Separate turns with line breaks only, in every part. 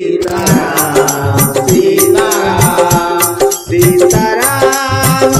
Sita Sita Ram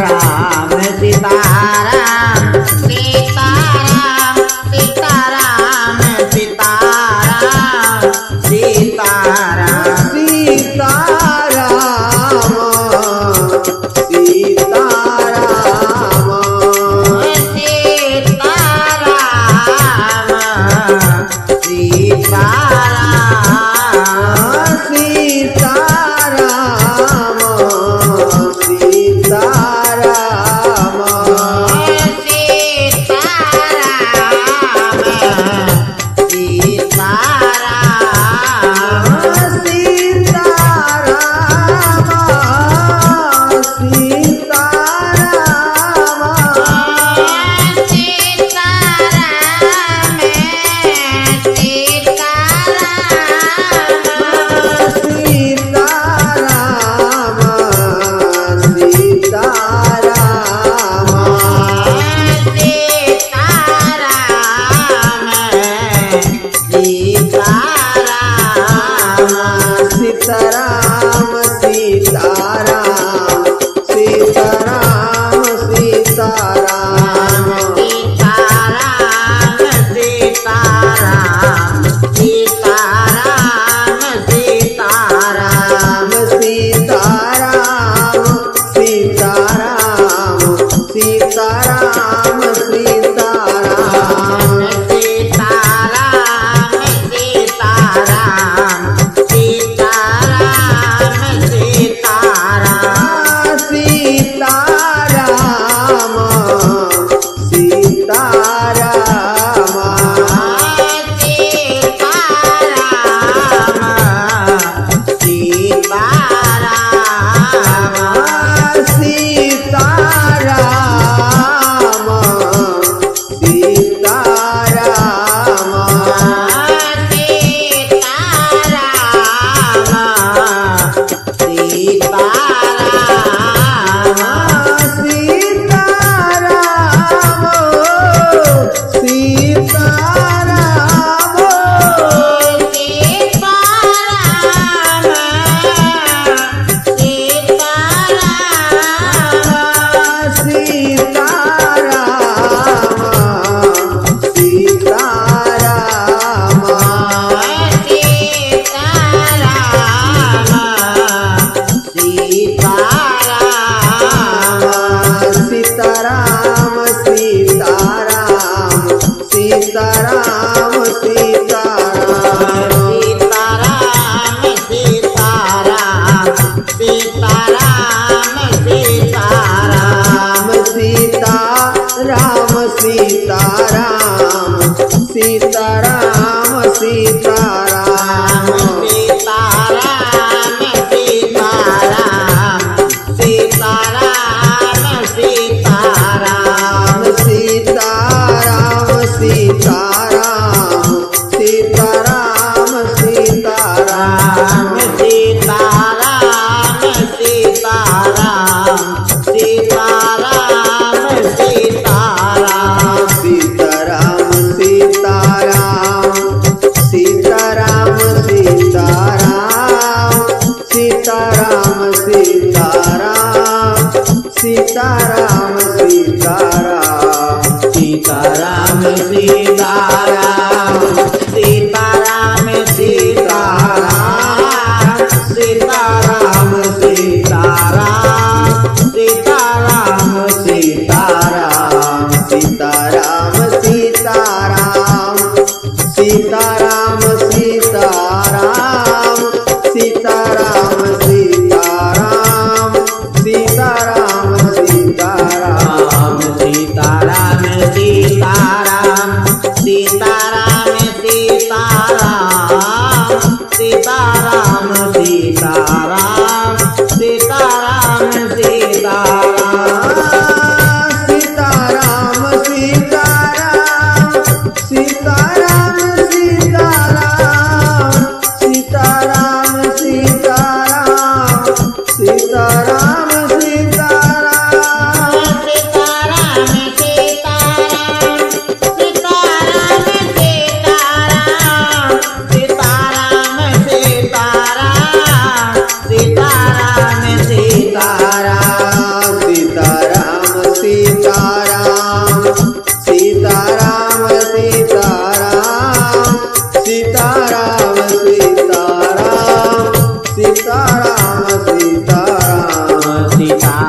Ram. acreditar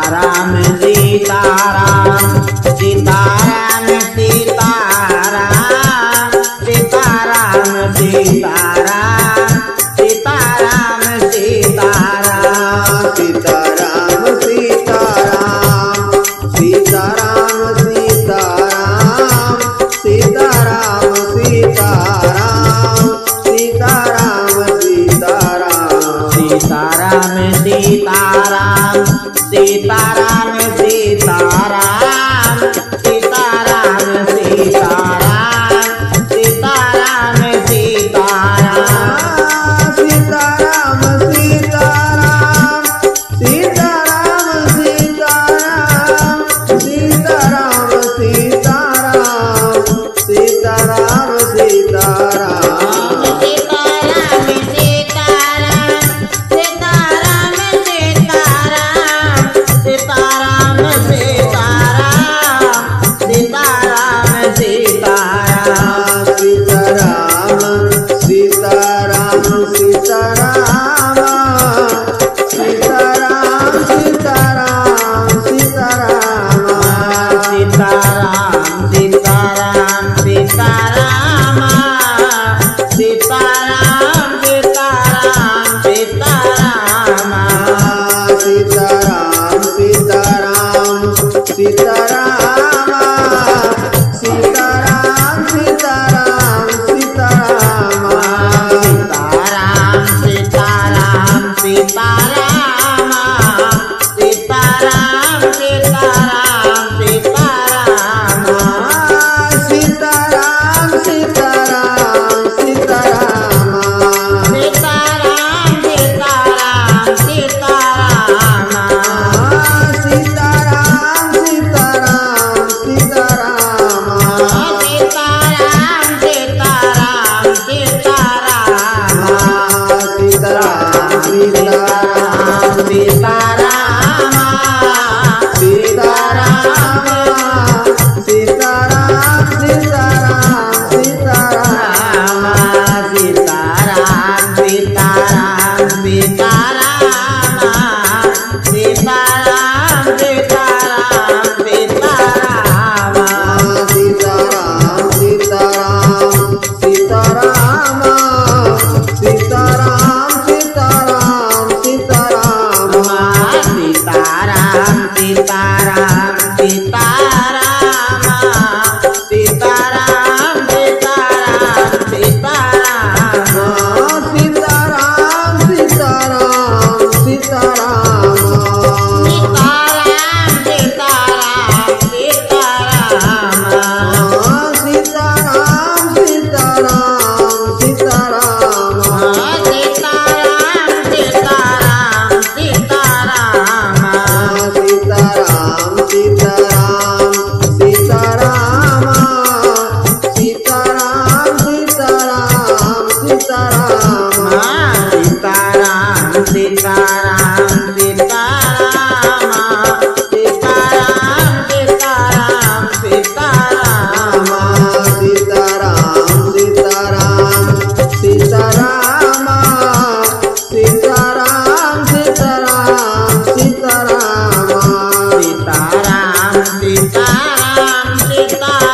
Ram Sitaram Sitaram Sitaram
Sitaram Sitaram Sitaram Sitaram
Sitaram Sitaram Sitaram Sitaram
Sitaram Sitaram Sitaram Sitaram.
Sitaram Sita cantar.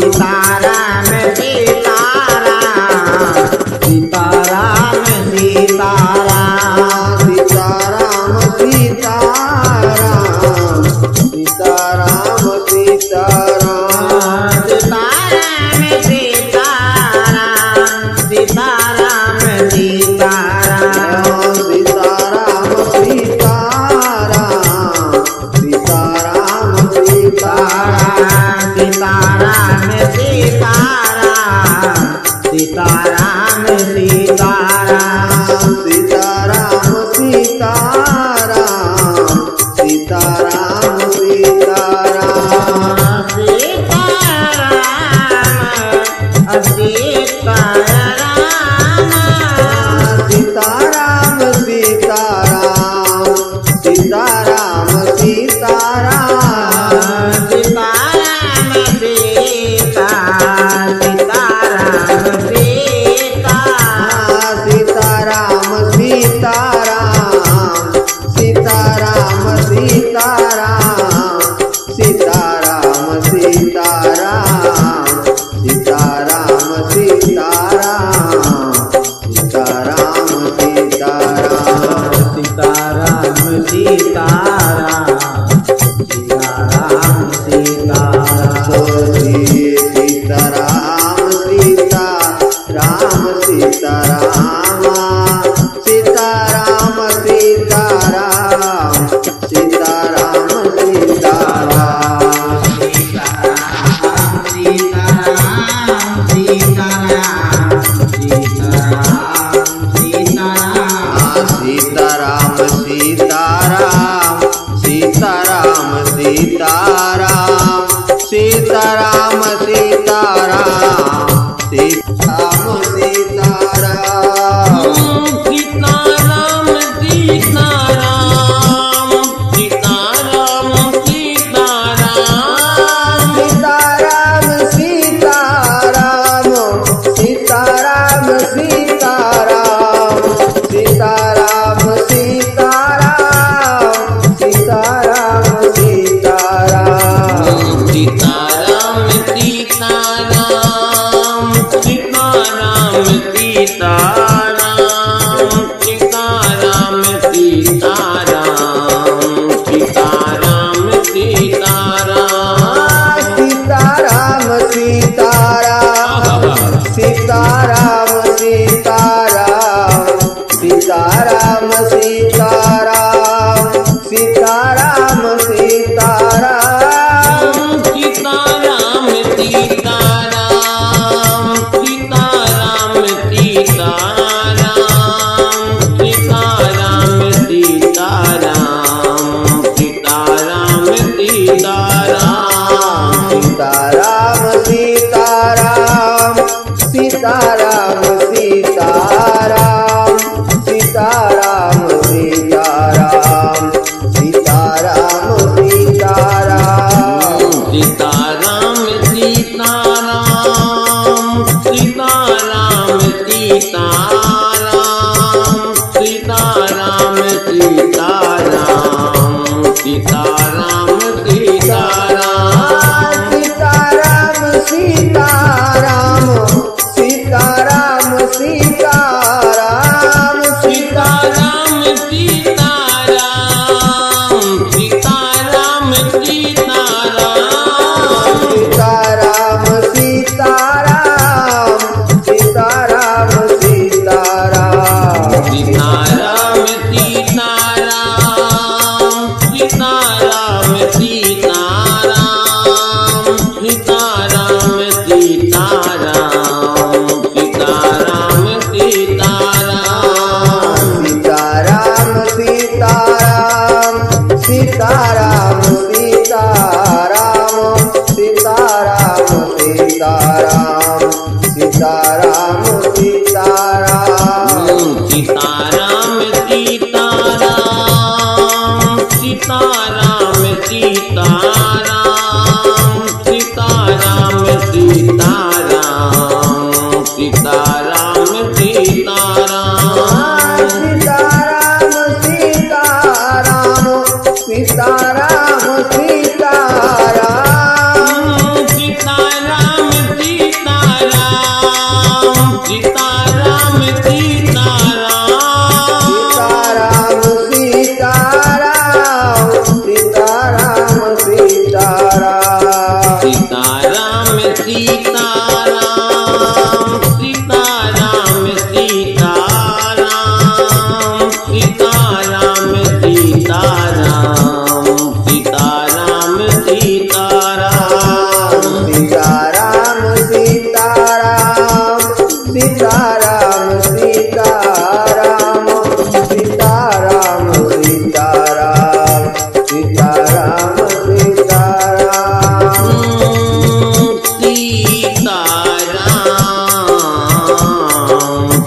Sita
Sitaram Sitaram Sitaram Sitaram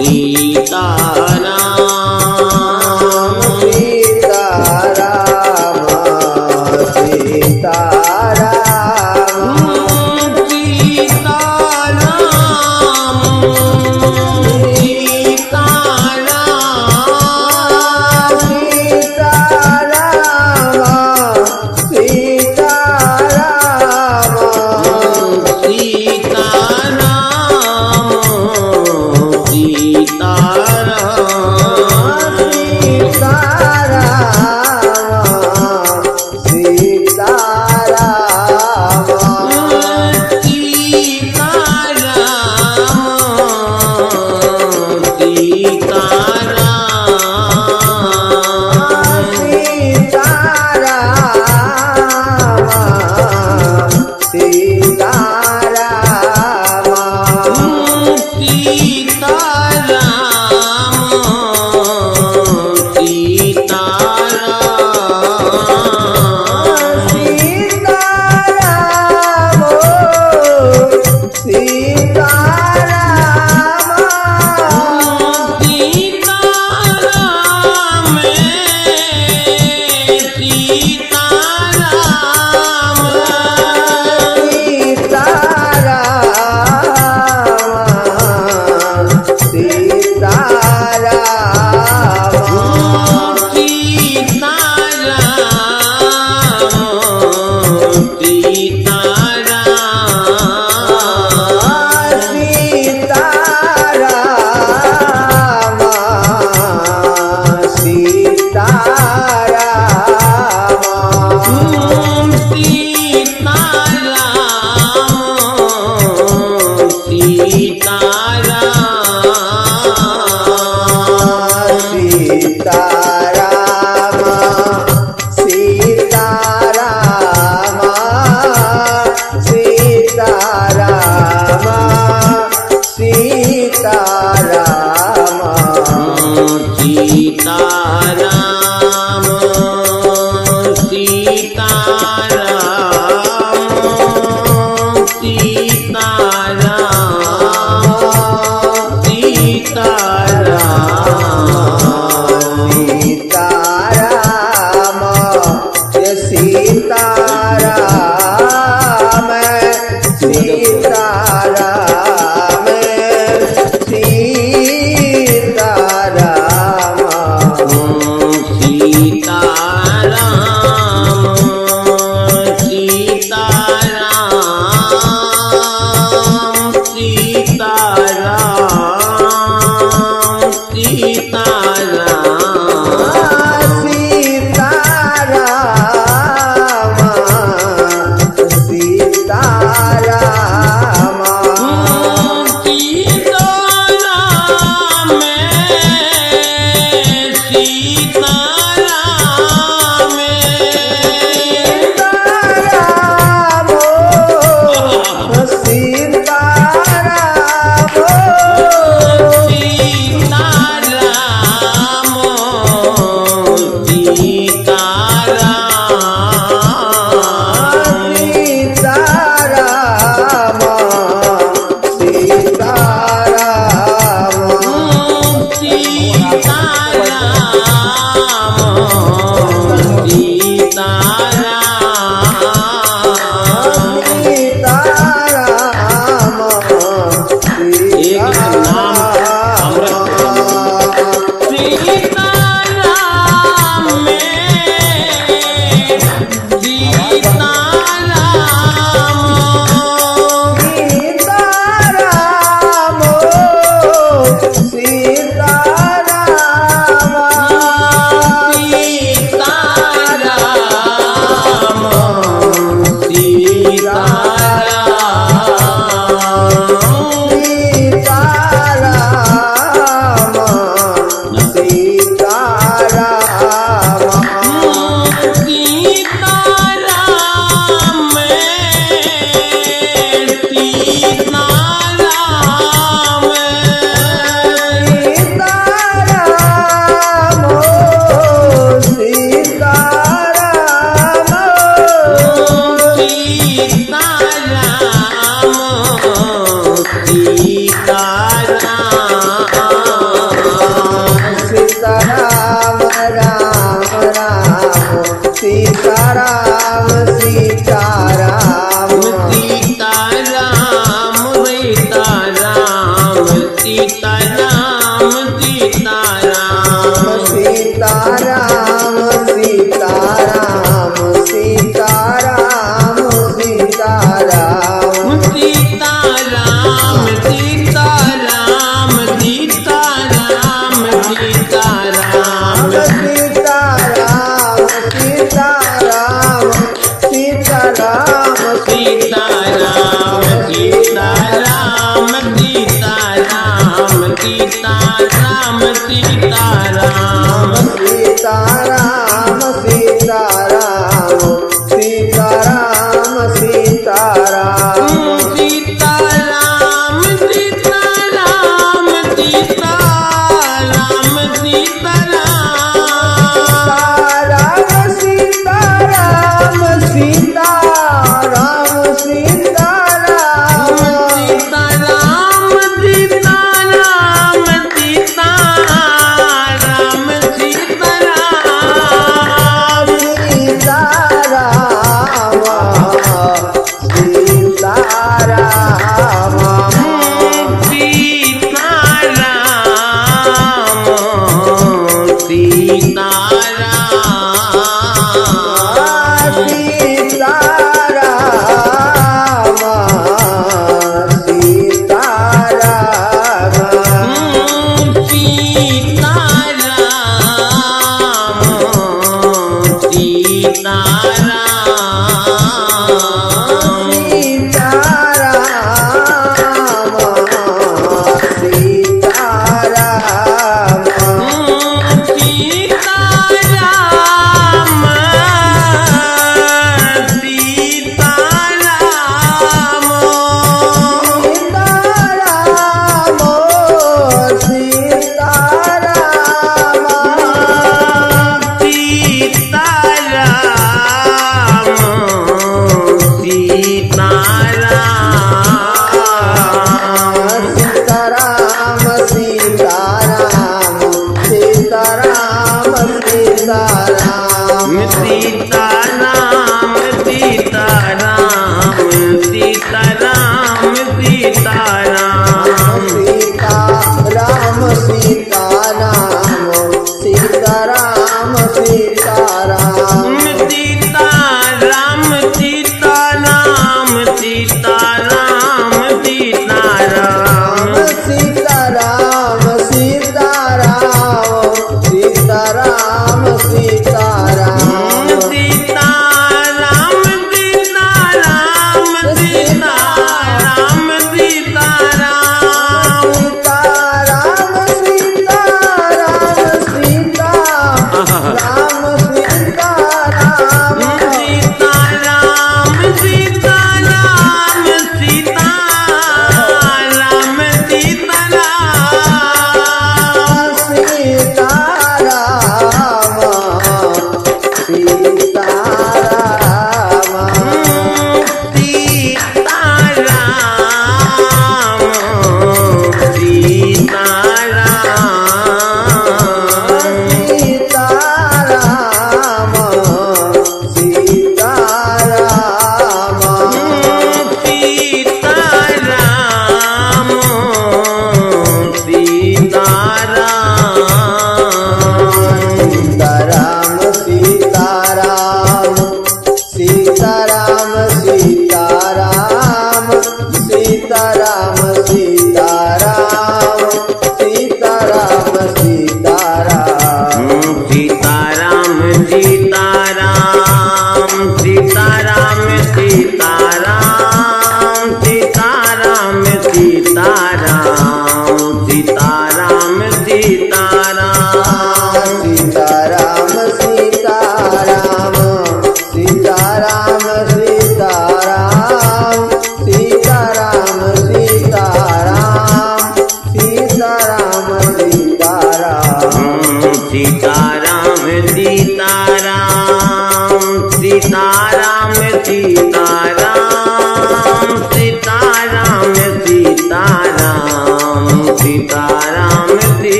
你大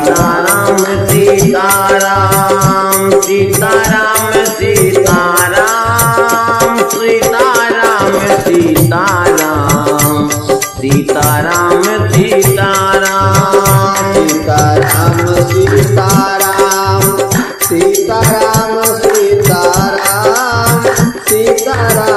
Sitaram
Sitaram Sitaram Sitaram Sitaram Sitaram Sitaram Sitaram Sitaram
Sitaram Sitaram Sitaram Sitaram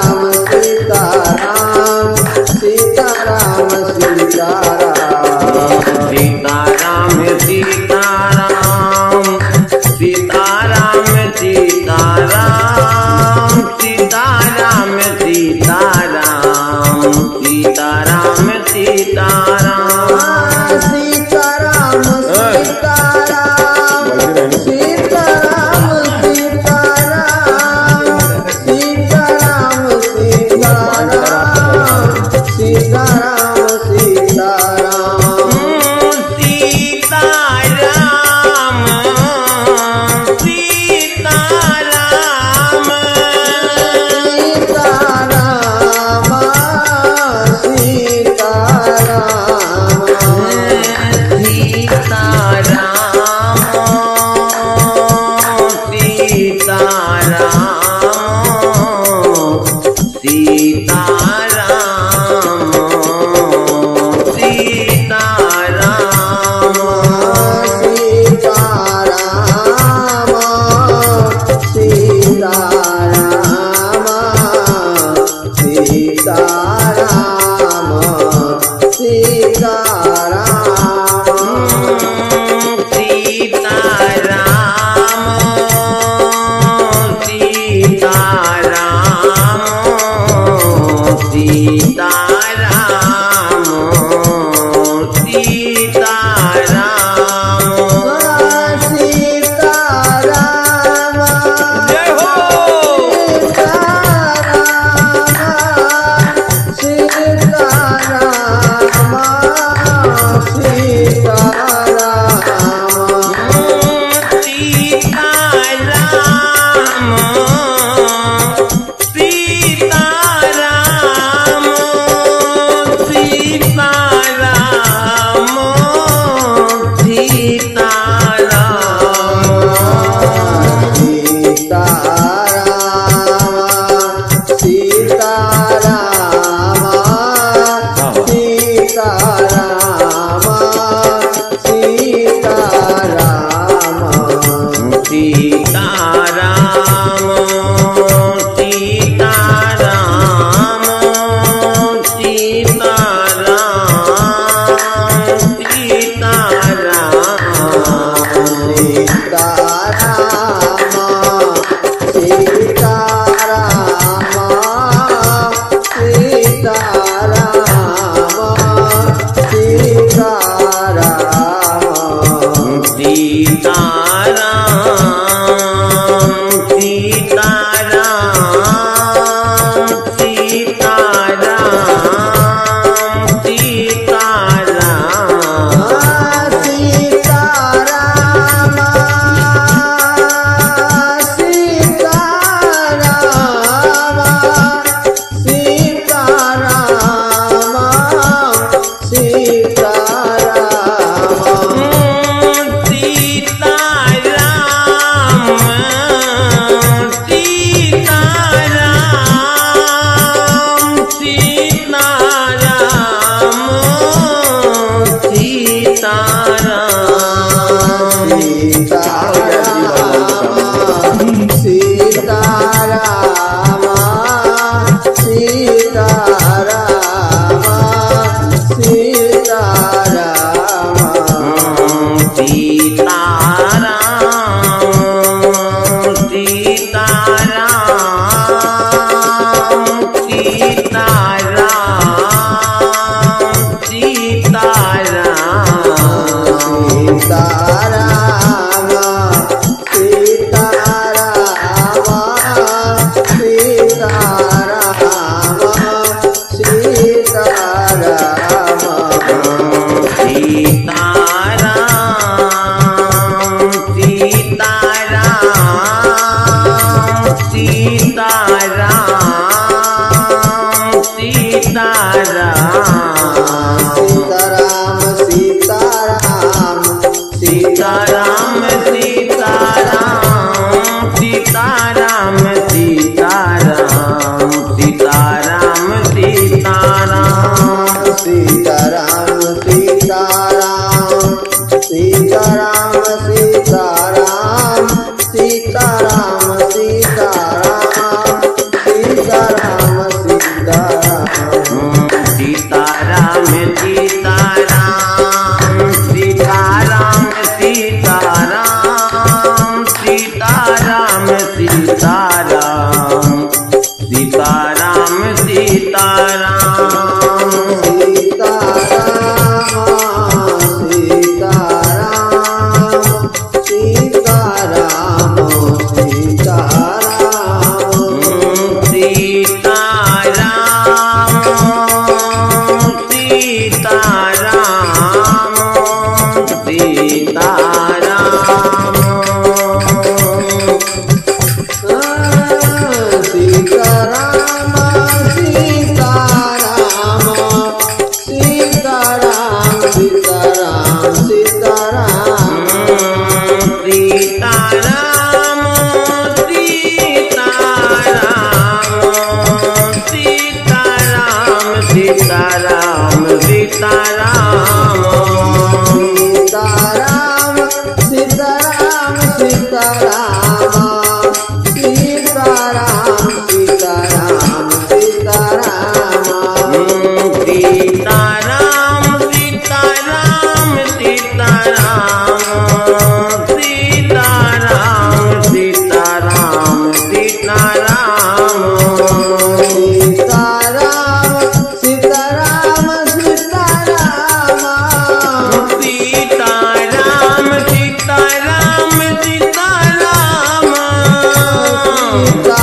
Rita.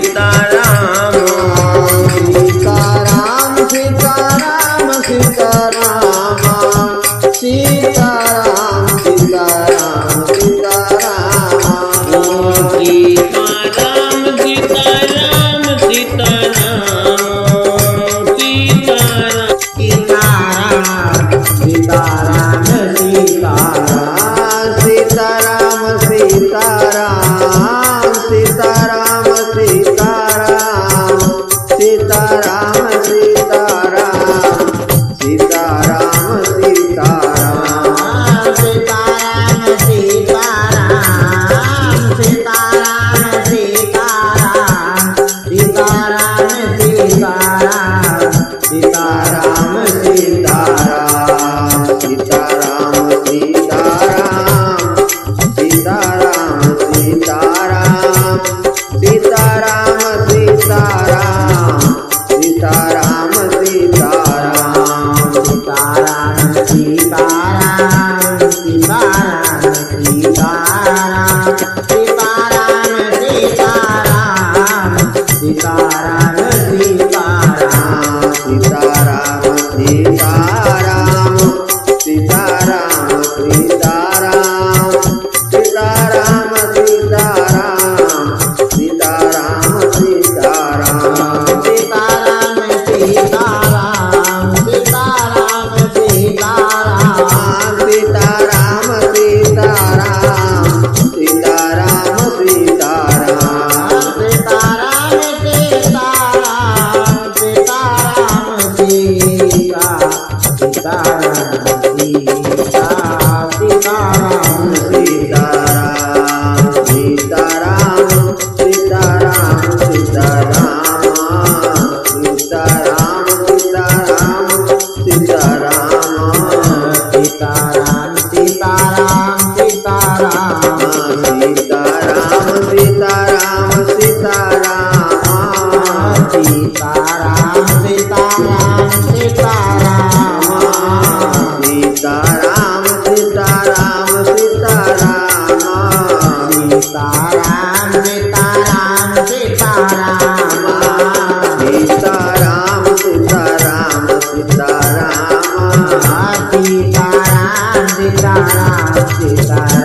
Tara Ram
Sita Bye.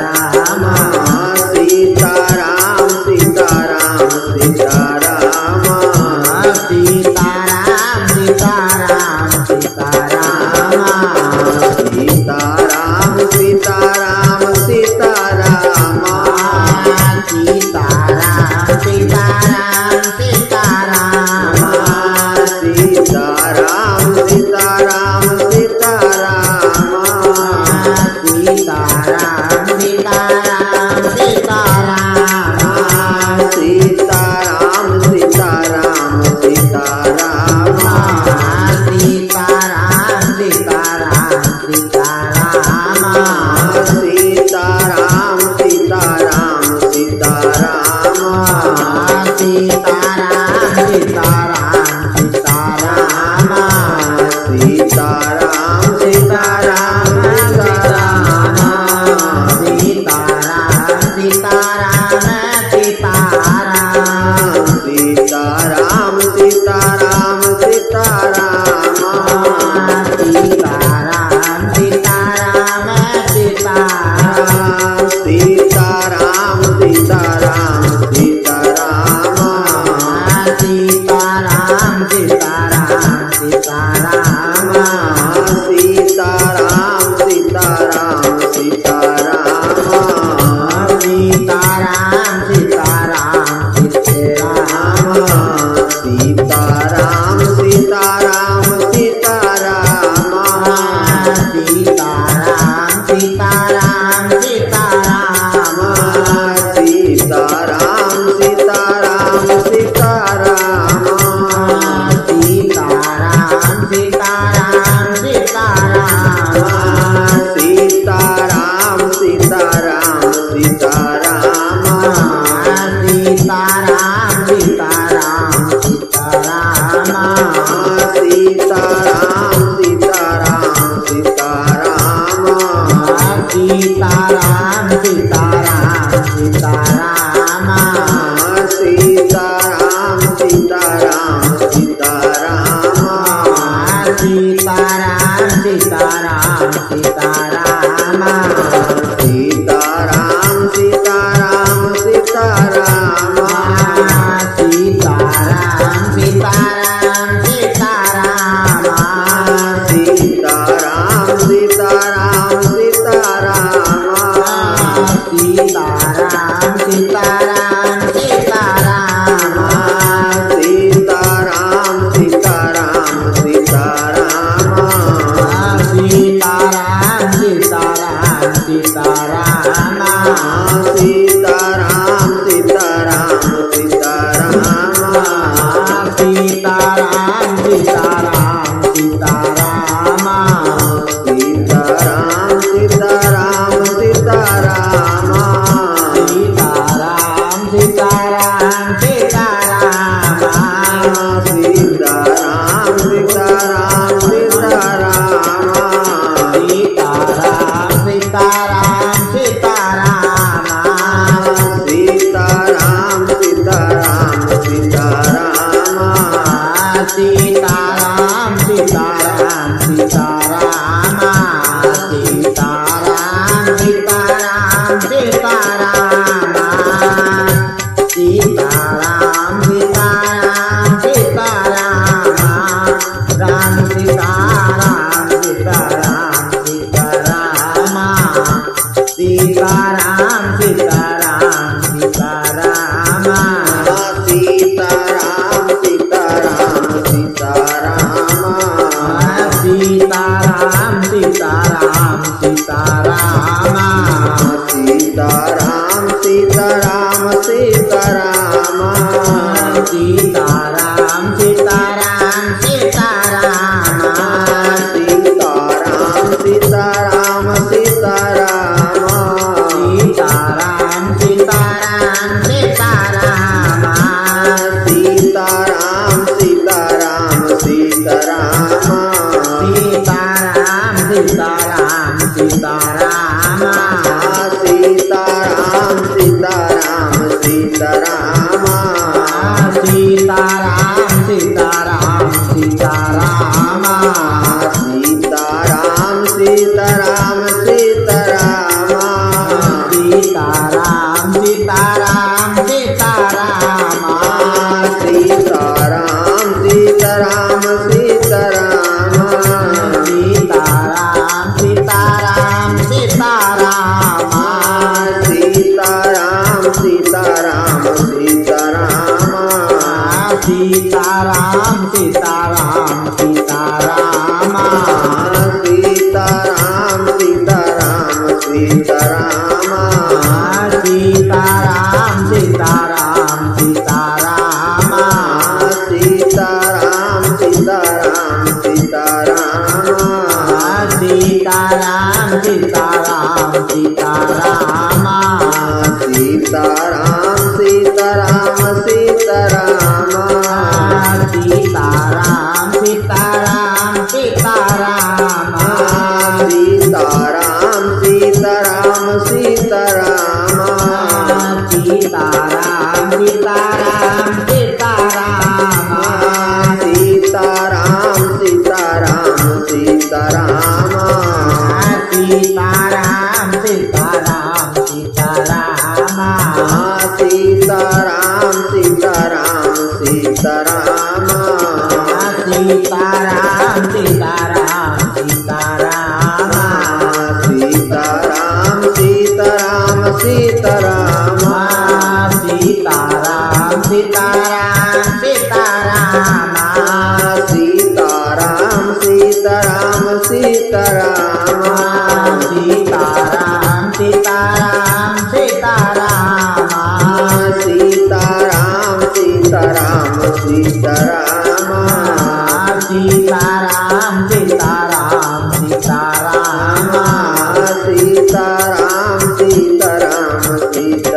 birthday.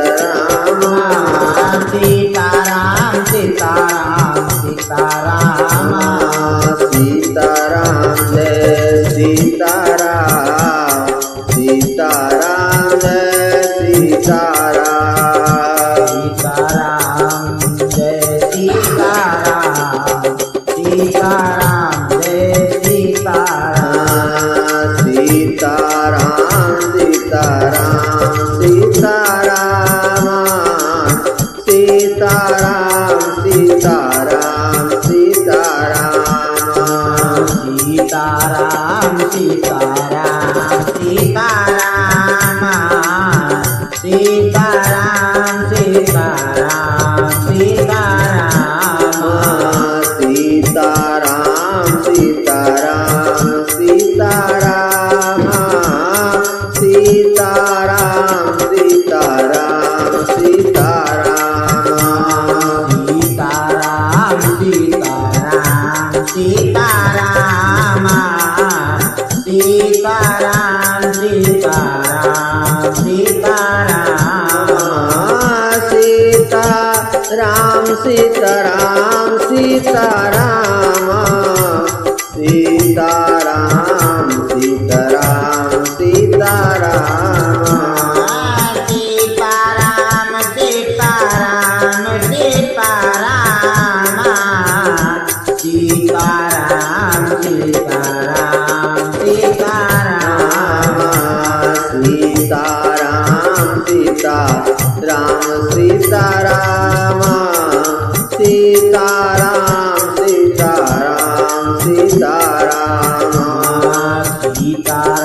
Sitaram Sitaram.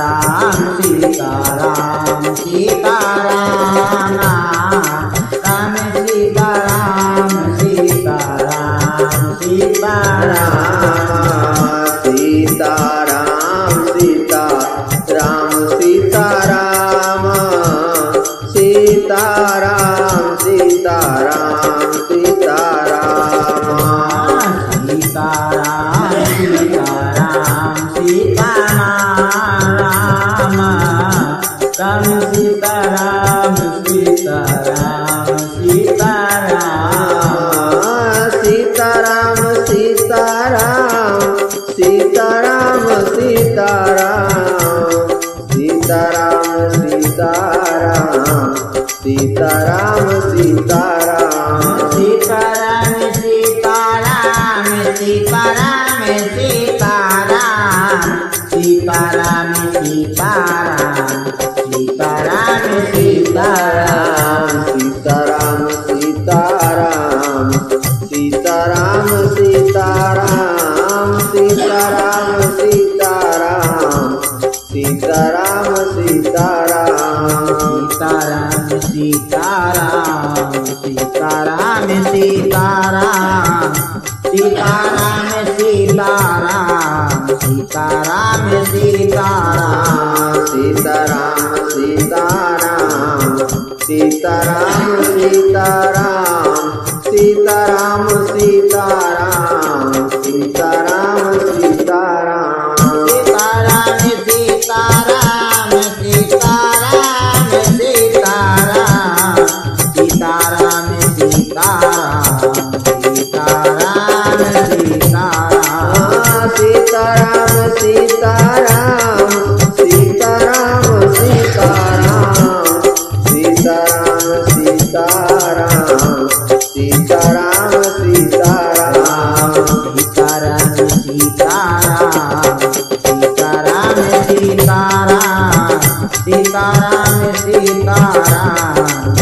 Sitaram
Sitaram Sitaram Sitaram Ram
Sitaram Sitaram Sitaram. Sitaram Sitaram
Sitaram. Sitaram Sitaram Sitaram Sitaram. Sitaram Sitaram Sitaram
Sitaram. Sitaram Sitaram Sitaram Sitaram Sitaram Sitaram Sitaram
Sitaram Sitaram Sitaram
Sitaram Sitaram Sitaram Sitaram Sitaram Sitaram Sitaram
Sitaram
Sitaram Sitaram Sitaram Sitaram Sitaram Sitaram Sitaram Sitaram